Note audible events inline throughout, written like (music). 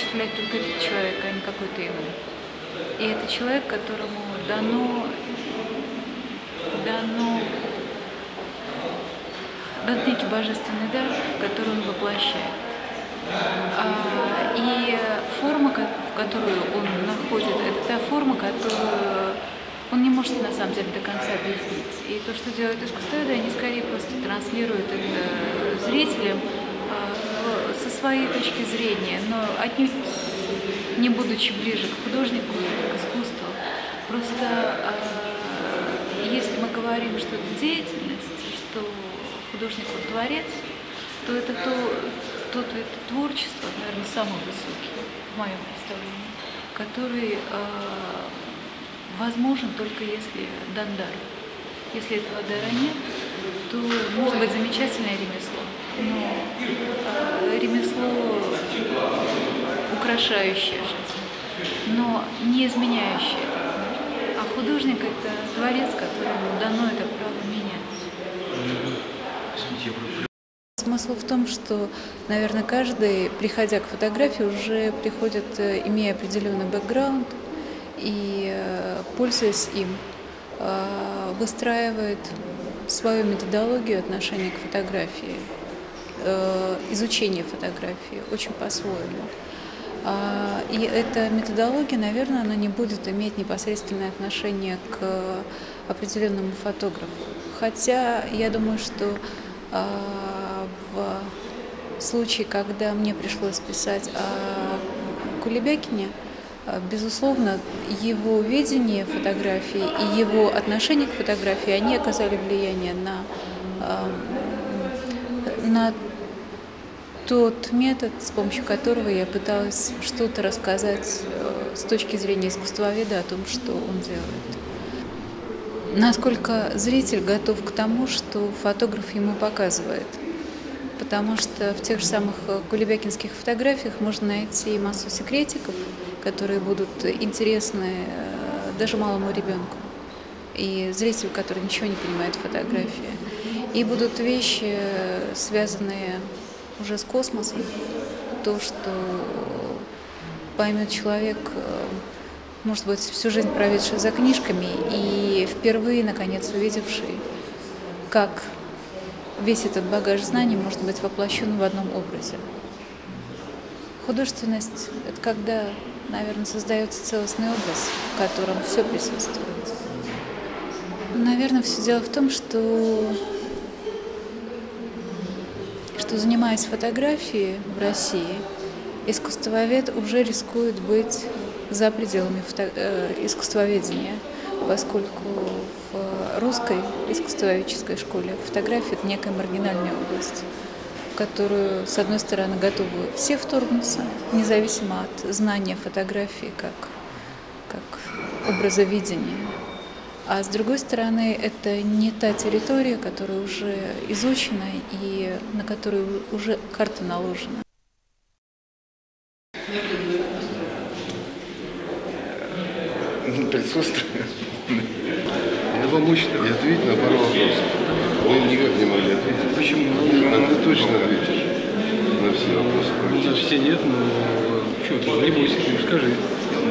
осуществлять только этот человек, а не какой-то иной. И это человек, которому дано, дано, дан некий божественный дар, который он воплощает. А, и форма, в которую он находит, это та форма, которую он не может на самом деле до конца объяснить. И то, что делают искусствоведы, они скорее просто транслируют это зрителям со своей точки зрения, но отнюдь не будучи ближе к художнику к искусству. Просто а, если мы говорим, что это деятельность, что художник он творец, то это то, тот вид творчества, наверное, самый высокий в моем представлении, который возможен только если дан дар. Если этого дара нет, то может быть замечательное ремесло, но э, ремесло украшающее жизнь, но не изменяющее. А художник – это творец, которому дано это право менять. Смысл в том, что, наверное, каждый, приходя к фотографии, уже приходит, э, имея определенный бэкграунд – и, э, пользуясь им, выстраивает свою методологию отношения к фотографии, э, изучение фотографии очень по-своему. А, и эта методология, наверное, она не будет иметь непосредственное отношение к определенному фотографу. Хотя я думаю, что а, в случае, когда мне пришлось писать о Кулебякине, Э, безусловно, его видение фотографии и его отношение к фотографии, они оказали влияние на, на тот метод, с помощью которого я пыталась что-то рассказать э, с точки зрения искусствоведа о том, что он делает. Насколько зритель готов к тому, что фотограф ему показывает. Потому что в тех же самых э, кулебякинских фотографиях можно найти массу секретиков, которые будут интересны э, даже малому ребенку и зрителю, который ничего не понимает в фотографии. И будут вещи, связанные уже с космосом, то, что поймет человек, э, может быть, всю жизнь проведший за книжками и впервые, наконец, увидевший, как весь этот багаж знаний может быть воплощен в одном образе. Художественность — это когда наверное, создается целостный образ, в котором все присутствует. Наверное, все дело в том, что, что занимаясь фотографией в России, искусствовед уже рискует быть за пределами фото... э, искусствоведения, поскольку в русской искусствоведческой школе фотография – это некая маргинальная область которую, с одной стороны, готовы все вторгнуться, независимо от знания фотографии как, как образа видения. А с другой стороны, это не та территория, которая уже изучена и на которую уже карта наложена. Присутствие. Я вам очень и ответить на пару вопросов. Вы никак не могли ответить. Почему? А ты точно ответишь на все вопросы? На все нет, но что ты, не бойся, ты скажи.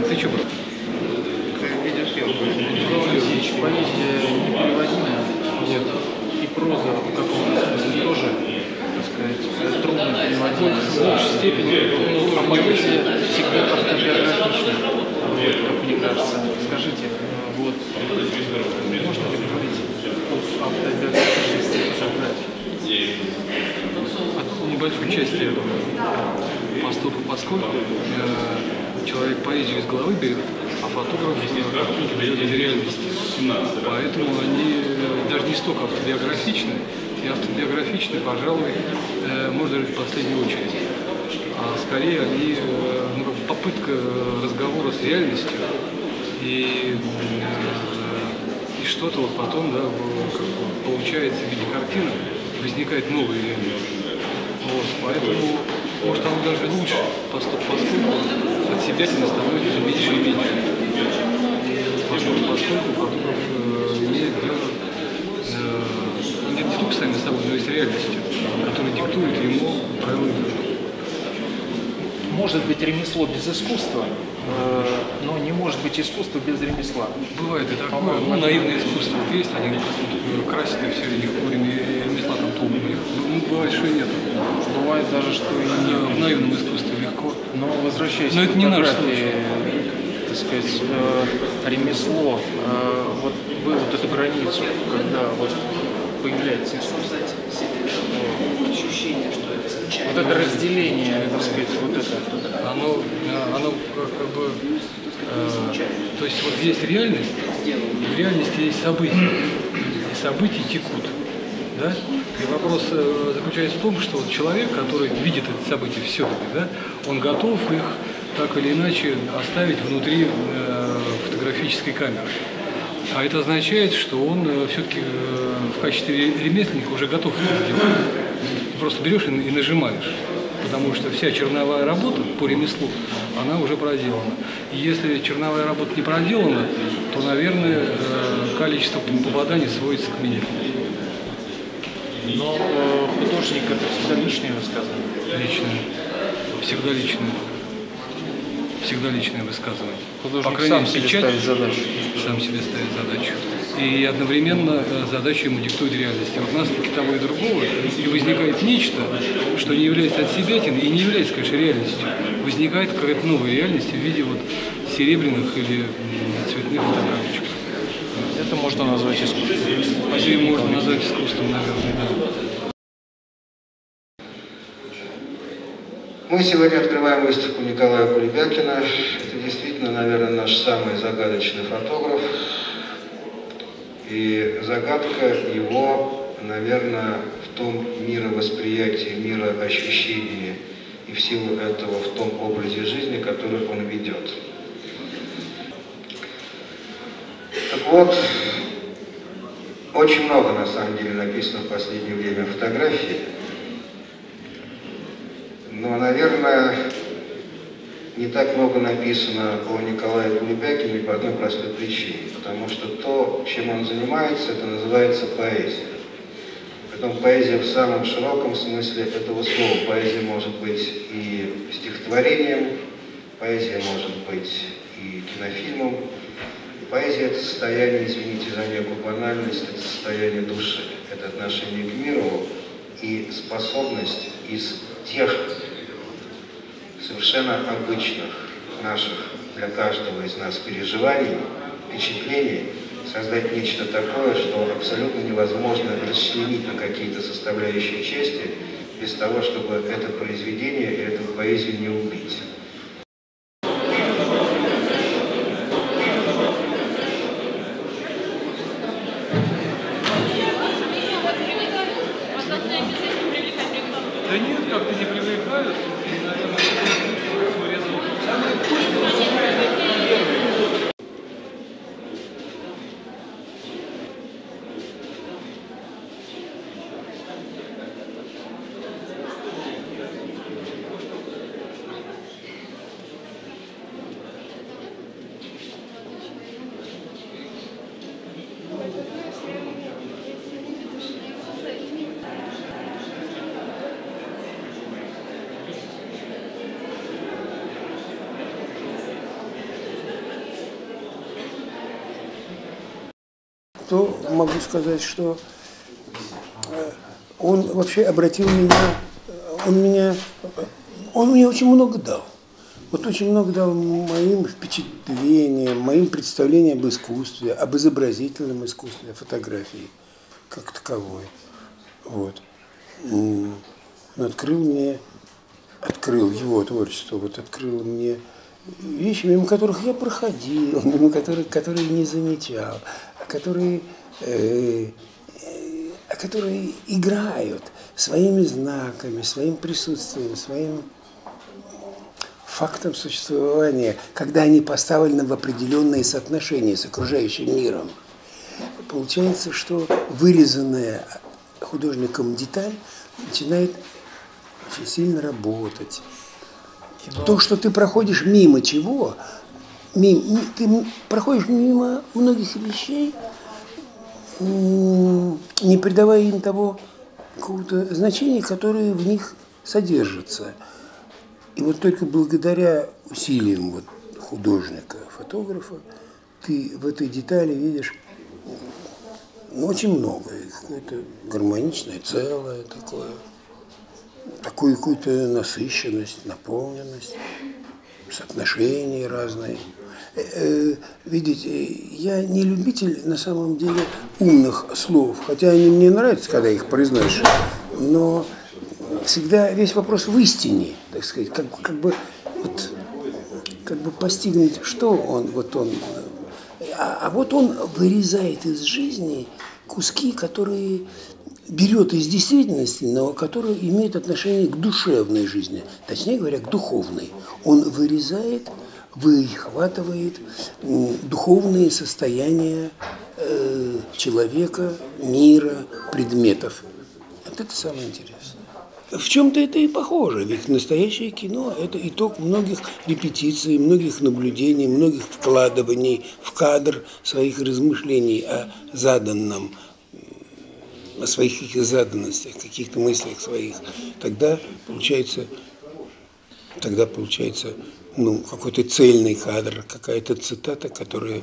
Ты что, брат? Поэзия непереводимая. Нет. И проза в каком-то смысле тоже, так сказать, трудно переводить. В общей степени. А поэзия всегда автобиографична, вот, как мне кажется. Скажите, вот, можно ли говорить об автобиографичности фотографии? От небольшой части поступа, поскольку э, человек поэзию из головы берет, а фотограф картинки берет из реальности. Поэтому они э, даже не столько автобиографичны, и автобиографичны, пожалуй, э, можно говорить в последнюю очередь. А скорее они э, ну, попытка разговора с реальностью и, и что-то вот потом да, получается в виде картины, возникает новая реальность. Вот, поэтому, может, оно даже лучше, поскольку, поскольку от себя становится все меньше и меньше. Поскольку, поскольку фотограф э, имеет дело э, не только сами собой, но и с реальностью, который диктует ему правила. Может быть ремесло без искусства, э, но не может быть искусство без ремесла. Бывает и такое, ну, наивное искусство есть, они э, красят и все, и время ремесла там толком. Ну, бывает, что и нет. Бывает даже, что и Не. В наивном искусстве легко. Но возвращаясь Но к это не наш так сказать, э, ремесло, вот вы вот эту границу, когда вот появляется искусство, вот это разделение, так сказать, вот это, Оно, э, оно как, бы, э, то есть вот есть реальность, в реальности есть события, и события текут. Да? И вопрос э, заключается в том, что вот человек, который видит эти события все-таки, да, он готов их так или иначе оставить внутри э, фотографической камеры. А это означает, что он все-таки в качестве ремесленника уже готов это сделать. Просто берешь и, и нажимаешь. Потому что вся черновая работа по ремеслу, она уже проделана. И если черновая работа не проделана, то, наверное, э, количество попаданий сводится к минимуму. но э, художник это всегда личное высказывание. Личное. Всегда личное. Всегда личное высказывание. Художник По крайней сам мере, себе печать ставит задачу. сам себе ставит задачу. И одновременно э, задачу ему диктует реальность. И вот нас таки того и другого, и возникает нечто, что не является от себя и не является, конечно, реальностью. Возникает какая-то новая реальность в виде вот серебряных или цветных фотографий. Это можно назвать искусством. Это можно назвать искусством, наверное, да. Мы сегодня открываем выставку Николая Кулебякина. Это действительно, наверное, наш самый загадочный фотограф. И загадка его, наверное, в том мировосприятии, мироощущении и в силу этого в том образе жизни, который он ведет. Так вот, очень много на самом деле написано в последнее время фотографий. Но, наверное, не так много написано о Николае Кулебякине по одной простой причине. Потому что то, чем он занимается, это называется поэзия. Притом поэзия в самом широком смысле этого слова. Поэзия может быть и стихотворением, поэзия может быть и кинофильмом. Поэзия – это состояние, извините за некую банальность, это состояние души, это отношение к миру и способность из тех совершенно обычных наших для каждого из нас переживаний, впечатлений, создать нечто такое, что абсолютно невозможно расчленить на какие-то составляющие части без того, чтобы это произведение и эту поэзию не убить. Да нет, как-то не привлекают. То могу сказать, что э, он вообще обратил меня, он меня, он мне очень много дал. Вот очень много дал моим впечатлениям, моим представлениям об искусстве, об изобразительном искусстве, о фотографии как таковой. Вот. Он открыл мне, открыл его творчество, вот открыл мне вещи, мимо которых я проходил, мимо которых, которые не замечал, которые, э, э, которые играют своими знаками, своим присутствием, своим фактом существования, когда они поставлены в определенные соотношения с окружающим миром. Получается, что вырезанная художником деталь начинает очень сильно работать. То, что ты проходишь мимо чего, мимо, ты проходишь мимо многих вещей, не придавая им того какого-то значения, которое в них содержится. И вот только благодаря усилиям вот художника, фотографа, ты в этой детали видишь ну, очень много, какое-то гармоничное целое такое, такую какую-то насыщенность, наполненность, соотношения разные. Э, э, видите, я не любитель на самом деле умных слов, хотя они мне нравятся, когда их произносишь, но всегда весь вопрос в истине, так сказать, как, как бы вот, как бы постигнуть, что он, вот он, а, а вот он вырезает из жизни куски, которые берет из действительности, но которые имеют отношение к душевной жизни, точнее говоря, к духовной. Он вырезает, выхватывает духовные состояния э, человека, мира, предметов. Вот это самое интересное. В чем-то это и похоже, ведь настоящее кино – это итог многих репетиций, многих наблюдений, многих вкладываний в кадр своих размышлений о заданном, о своих каких заданностях, каких-то мыслях своих. Тогда получается, тогда получается ну, какой-то цельный кадр, какая-то цитата, которая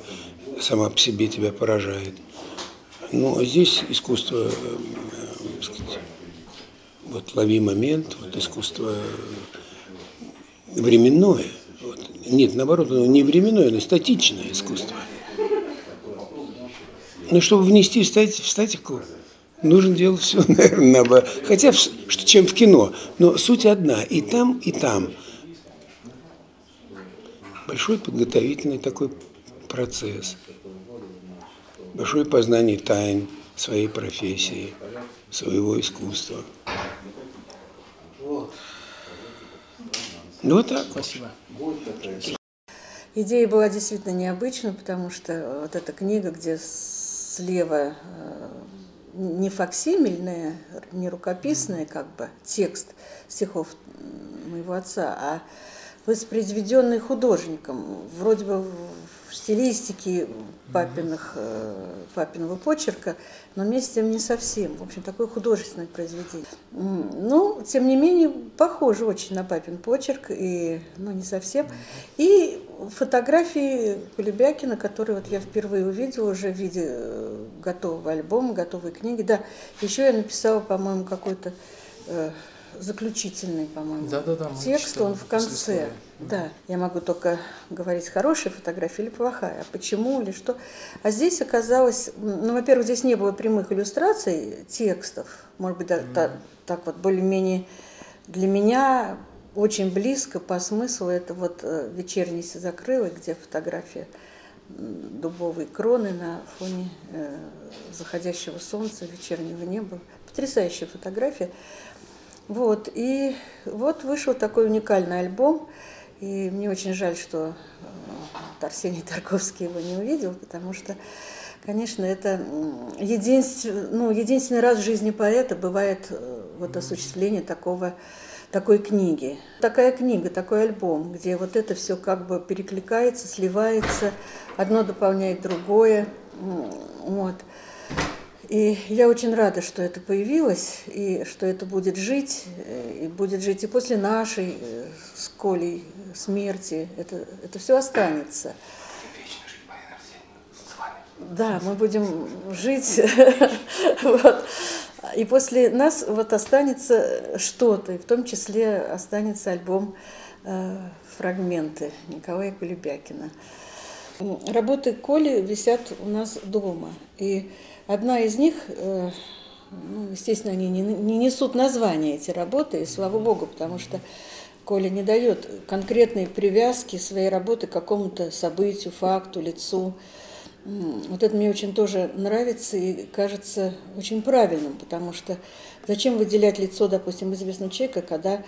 сама по себе тебя поражает. Ну, а здесь искусство, э, сказать, вот лови момент, вот искусство временное. Вот. Нет, наоборот, оно не временное, но статичное искусство. Но чтобы внести в статику, нужно делать все, (laughs) наверное, наоборот. Хотя, что, чем в кино. Но суть одна. И там, и там. Большой подготовительный такой процесс. Большое познание тайн своей профессии, своего искусства. Ну вот так. Спасибо. Идея была действительно необычна, потому что вот эта книга, где слева э, не факсимильная, не рукописная, как бы текст стихов моего отца, а воспроизведенный художником, вроде бы в стилистике папиных, э, папиного почерка, но вместе с тем не совсем. В общем, такое художественное произведение. Ну, тем не менее, похоже очень на папин почерк, и, ну, не совсем. И фотографии Кулебякина, которые вот я впервые увидела уже в виде э, готового альбома, готовой книги. Да, еще я написала, по-моему, какой-то э, заключительный, по-моему, да, да, да, текст, он в конце. Да, я могу только говорить, хорошая фотография или плохая, а почему или что. А здесь оказалось, ну, во-первых, здесь не было прямых иллюстраций текстов, может быть, да, mm. так, так вот более-менее для меня очень близко по смыслу это вот э, вечерний закрылок, где фотография дубовой кроны на фоне э, заходящего солнца, вечернего неба. Потрясающая фотография. Вот, и вот вышел такой уникальный альбом, и мне очень жаль, что э, Арсений Тарковский его не увидел, потому что, конечно, это единственный, ну, единственный раз в жизни поэта бывает э, вот осуществление такого, такой книги. Такая книга, такой альбом, где вот это все как бы перекликается, сливается, одно дополняет другое. Вот. И я очень рада, что это появилось, и что это будет жить, э, и будет жить и после нашей э, с Колей смерти. Это, это все останется. Да, мы будем жить. (laughs) вот. И после нас вот останется что-то, и в том числе останется альбом э, «Фрагменты» Николая Кулебякина. Работы Коли висят у нас дома. И Одна из них, э, ну, естественно, они не, не несут названия эти работы, и слава богу, потому что Коля не дает конкретной привязки своей работы к какому-то событию, факту, лицу. Вот это мне очень тоже нравится и кажется очень правильным, потому что зачем выделять лицо, допустим, известного человека, когда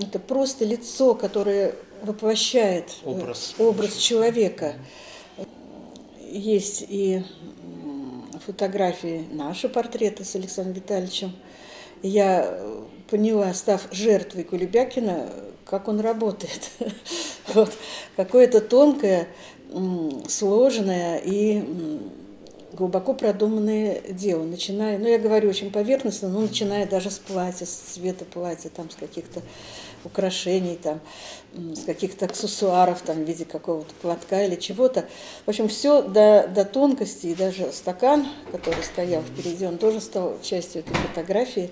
это просто лицо, которое воплощает э, образ, образ человека. Есть и фотографии, наши портреты с Александром Витальевичем. Я поняла, став жертвой Кулебякина, как он работает. (laughs) вот. Какое-то тонкое, сложное и глубоко продуманное дело, начиная, ну я говорю очень поверхностно, ну начиная даже с платья, с цвета платья, там с каких-то украшений, там, с каких-то аксессуаров там, в виде какого-то платка или чего-то. В общем, все до, до тонкости, и даже стакан, который стоял впереди, он тоже стал частью этой фотографии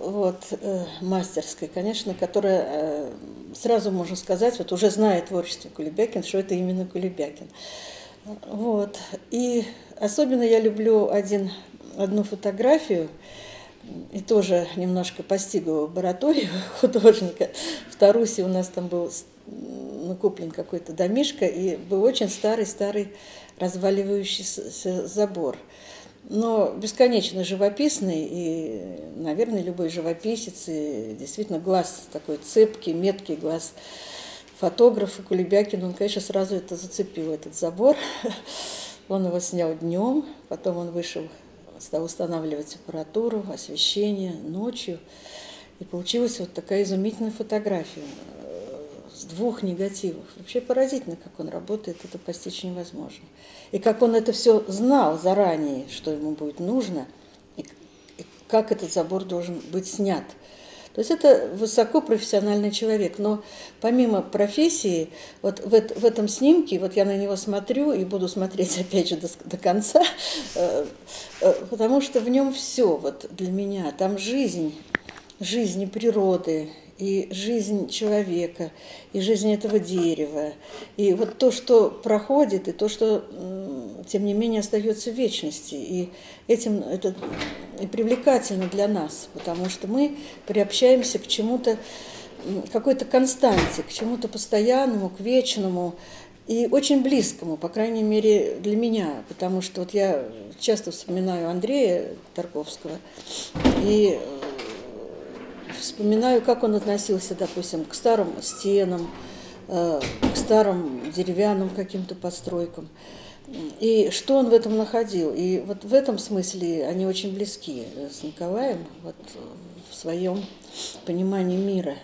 вот, э, мастерской, конечно, которая э, сразу можно сказать, вот уже зная творчество Кулебякин, что это именно Кулебякин. Вот. И особенно я люблю один, одну фотографию, и тоже немножко постигла лабораторию (laughs) художника. В Тарусе у нас там был накуплен какой-то домишко, и был очень старый-старый разваливающийся забор – но бесконечно живописный, и, наверное, любой живописец, и действительно глаз такой цепкий, меткий глаз фотографа Кулебякин, он, конечно, сразу это зацепил, этот забор. (laughs) Он его снял днем, потом он вышел, устанавливать аппаратуру, освещение ночью. И получилась вот такая изумительная фотография с двух негативов. Вообще поразительно, как он работает, это постичь невозможно. И как он это все знал заранее, что ему будет нужно, и, и как этот забор должен быть снят. То есть это высокопрофессиональный человек. Но помимо профессии, вот в, в этом снимке, вот я на него смотрю и буду смотреть (laughs) опять же до, до конца, э, э, потому что в нем все вот для меня. Там жизнь, жизнь природы, и жизнь человека, и жизнь этого дерева. И вот то, что проходит, и то, что, тем не менее, остается в вечности. И этим это привлекательно для нас, потому что мы приобщаемся к чему-то, какой-то константе, к чему-то постоянному, к вечному, и очень близкому, по крайней мере, для меня, потому что вот я часто вспоминаю Андрея Тарковского, и вспоминаю, как он относился, допустим, к старым стенам, э, к старым деревянным каким-то постройкам. И что он в этом находил. И вот в этом смысле они очень близки с Николаем вот, в своем понимании мира.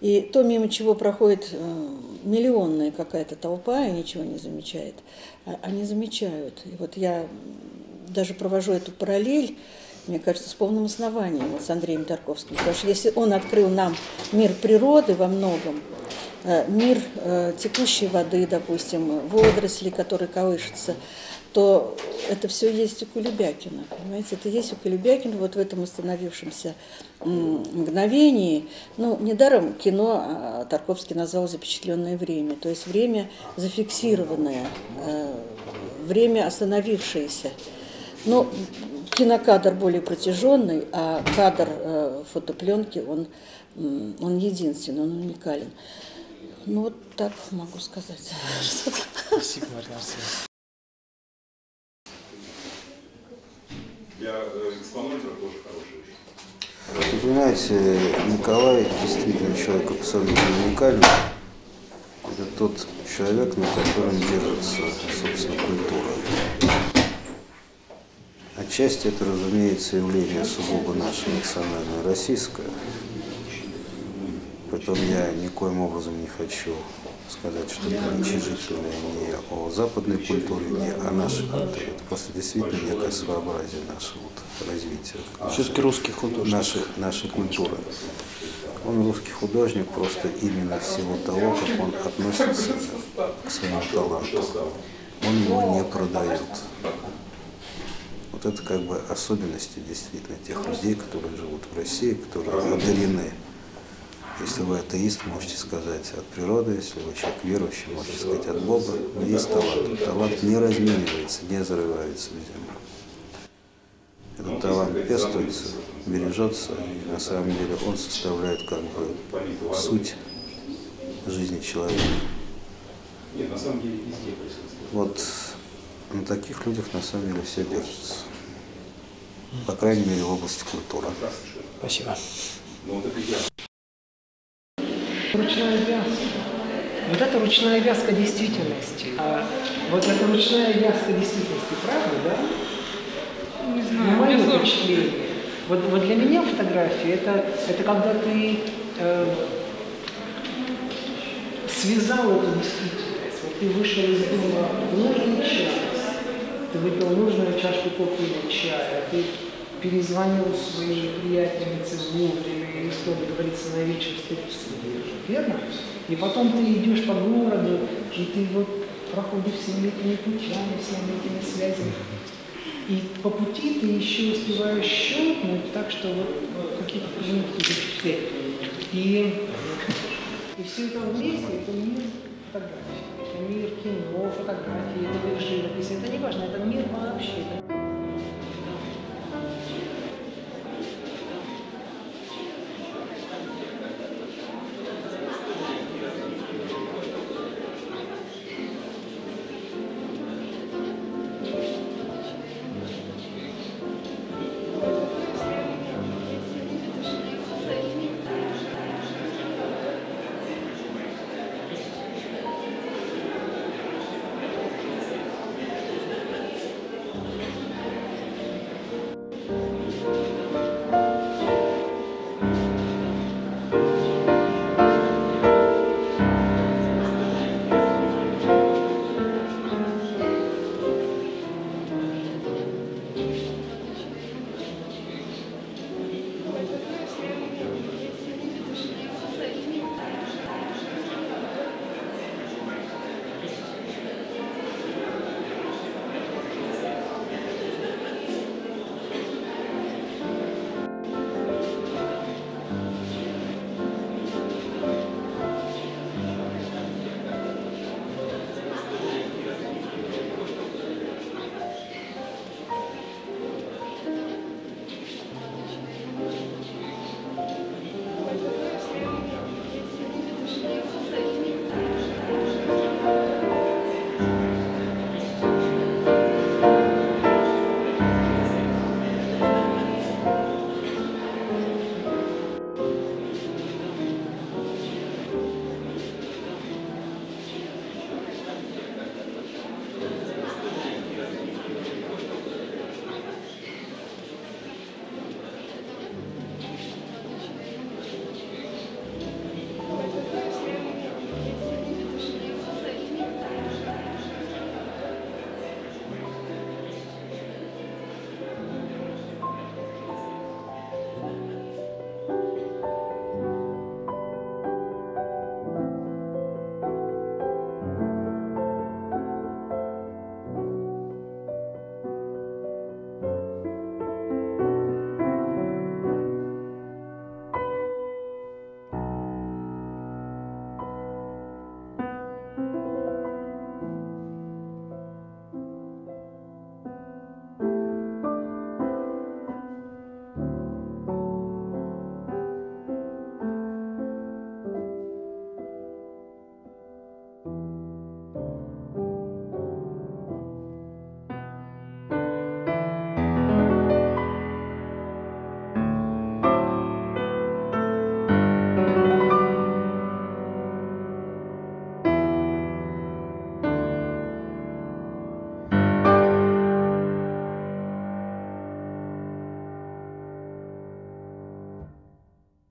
И то, мимо чего проходит э, миллионная какая-то толпа и ничего не замечает, а они замечают. И вот я даже провожу эту параллель мне кажется, с полным основанием вот с Андреем Тарковским. Потому что если он открыл нам мир природы во многом, э, мир э, текущей воды, допустим, водорослей, которые колышутся, то это все есть у Кулебякина. Понимаете, это есть у Кулебякина вот в этом остановившемся мгновении. Ну, недаром кино а, Тарковский назвал запечатленное время, то есть время зафиксированное, э, время остановившееся. Но кинокадр более протяженный, а кадр э, фотопленки, он, он единственный, он уникален. Ну вот так могу сказать. Спасибо, Марина Для экспонометра тоже хороший Вы понимаете, Николай действительно человек абсолютно уникальный. Это тот человек, на котором держится, собственно, культура. Отчасти это, разумеется, явление сугубо наше национальное российское. Потом я никоим образом не хочу сказать что-то уничижительное ни о западной культуре, ни о нашей культуре. Это просто действительно некое своеобразие нашего вот развития. Все-таки русский художник. Нашей, нашей культуры. Он русский художник просто именно в силу того, как он относится к своему таланту. Он его не продает это как бы особенности действительно тех людей, которые живут в России, которые одарены. Если вы атеист, можете сказать от природы, если вы человек верующий, можете сказать от Бога, но есть талант. Талант не разменивается, не зарывается в землю. Этот талант пестуется, бережется, и на самом деле он составляет как бы суть жизни человека. Вот на таких людях на самом деле все держится по крайней мере, в области культуры. Спасибо. Ручная вязка. Вот это ручная вязка действительности. А вот это ручная вязка действительности, правда, да? Не знаю. Мое впечатление. Вот, вот для меня фотография это, это когда ты э, связал эту действительность. Вот ты вышел из дома в нужный час, ты выпил нужную чашку кофе или чая, ты перезвонил своей приятельнице вовремя, или что договориться на вечер встретиться, верно? И потом ты идешь по городу, и ты вот проходишь всеми этими путями, всеми этими связями. И по пути ты еще успеваешь щелкнуть так, что вот, какие-то определенные впечатления. И, и все это вместе, это мир фотографий, это мир кино, фотографии, это мир живописи, это не важно, это мир вообще.